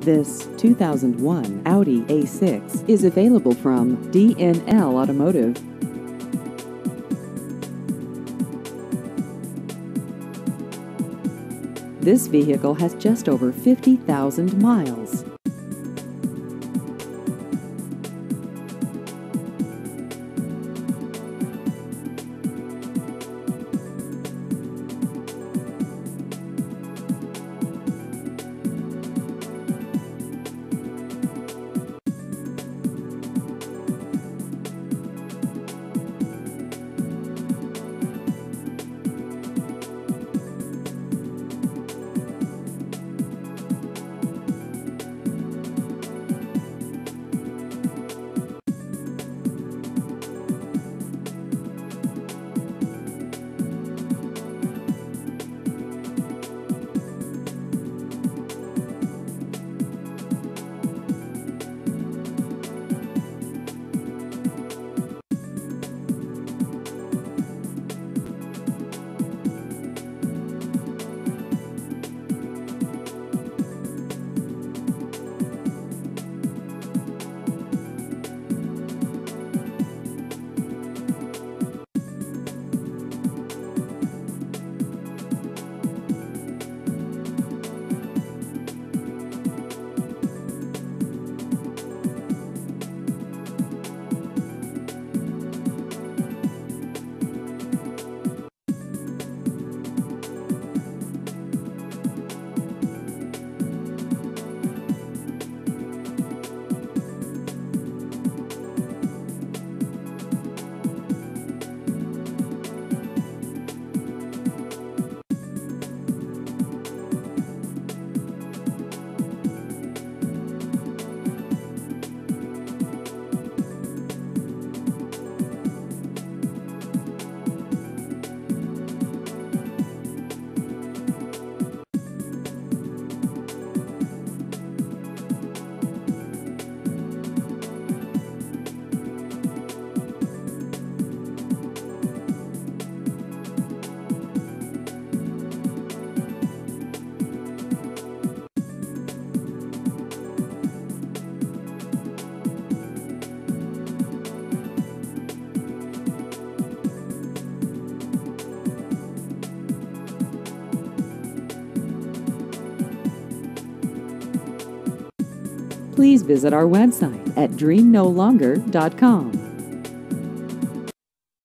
This 2001 Audi A6 is available from DNL Automotive. This vehicle has just over 50,000 miles. Please visit our website at dreamnolonger.com.